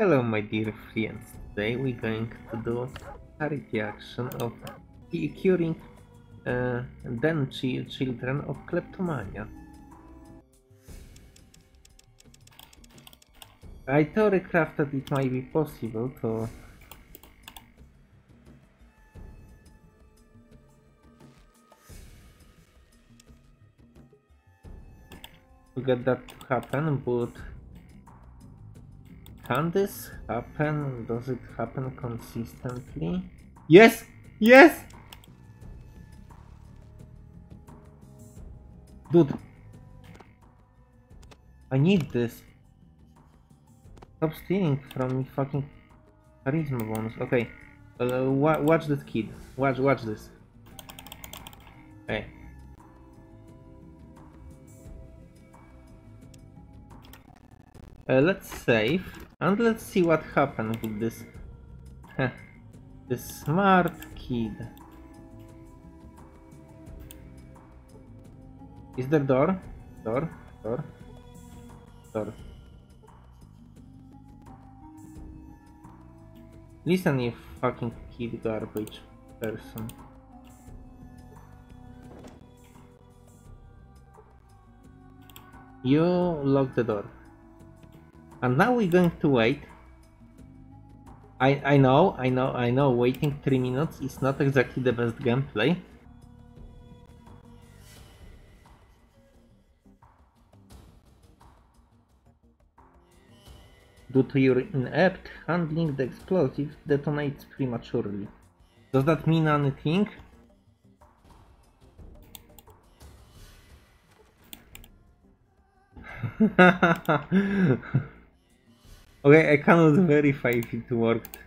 Hello my dear friends, today we're going to do charity action of curing uh, den chi children of kleptomania. I theorycraft that it might be possible to to get that to happen, but can this happen? Does it happen consistently? Yes! Yes! Dude. I need this. Stop stealing from me fucking charisma bonus. Okay. Uh, wa watch this kid. Watch, watch this. Okay. Uh, let's save and let's see what happened with this this smart kid. Is there door? Door? Door? Door. Listen you fucking kid garbage person. You lock the door. And now we're going to wait. I, I know, I know, I know, waiting 3 minutes is not exactly the best gameplay. Due to your inept handling, the explosive detonates prematurely. Does that mean anything? okay, I cannot verify if it worked.